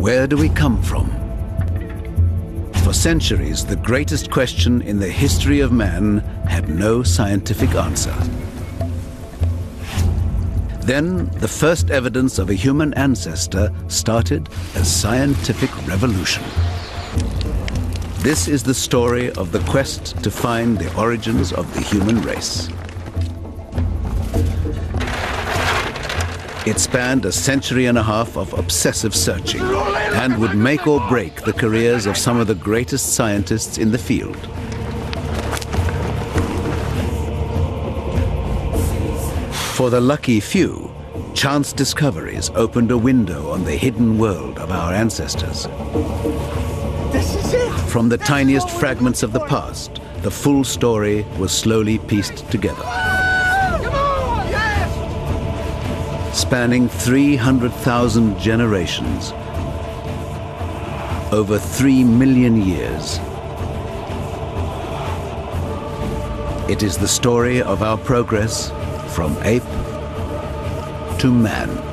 Where do we come from? For centuries, the greatest question in the history of man had no scientific answer. Then, the first evidence of a human ancestor started a scientific revolution. This is the story of the quest to find the origins of the human race. It spanned a century and a half of obsessive searching and would make or break the careers of some of the greatest scientists in the field. For the lucky few, chance discoveries opened a window on the hidden world of our ancestors. From the tiniest fragments of the past, the full story was slowly pieced together. Spanning 300,000 generations, over 3 million years. It is the story of our progress from ape to man.